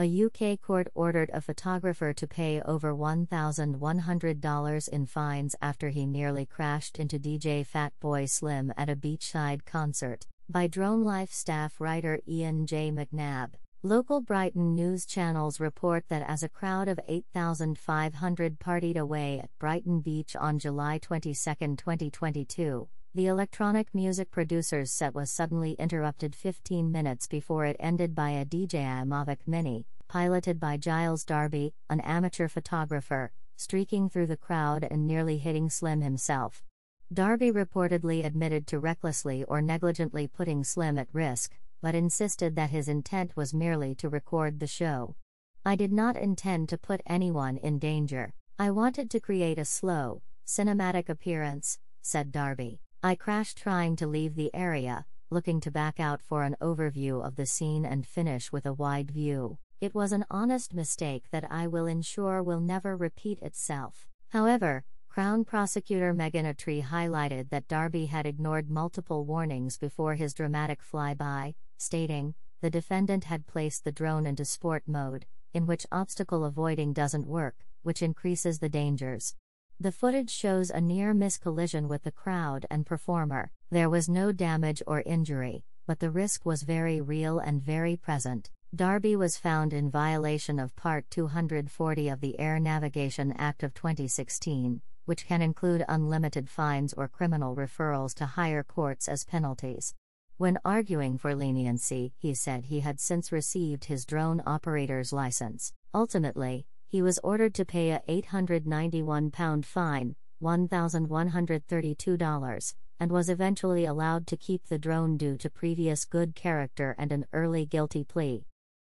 A UK court ordered a photographer to pay over $1,100 in fines after he nearly crashed into DJ Fatboy Slim at a beachside concert. By Drone Life staff writer Ian J. McNabb. Local Brighton news channels report that as a crowd of 8,500 partied away at Brighton Beach on July 22, 2022, the electronic music producer's set was suddenly interrupted 15 minutes before it ended by a DJI Mavic Mini, piloted by Giles Darby, an amateur photographer, streaking through the crowd and nearly hitting Slim himself. Darby reportedly admitted to recklessly or negligently putting Slim at risk, but insisted that his intent was merely to record the show. I did not intend to put anyone in danger. I wanted to create a slow, cinematic appearance, said Darby. I crashed trying to leave the area, looking to back out for an overview of the scene and finish with a wide view. It was an honest mistake that I will ensure will never repeat itself. However, Crown Prosecutor Megan Attree highlighted that Darby had ignored multiple warnings before his dramatic flyby, stating, the defendant had placed the drone into sport mode, in which obstacle avoiding doesn't work, which increases the dangers. The footage shows a near miss collision with the crowd and performer. There was no damage or injury, but the risk was very real and very present. Darby was found in violation of Part 240 of the Air Navigation Act of 2016, which can include unlimited fines or criminal referrals to higher courts as penalties. When arguing for leniency, he said he had since received his drone operator's license. Ultimately, he was ordered to pay a £891 fine, $1,132, and was eventually allowed to keep the drone due to previous good character and an early guilty plea.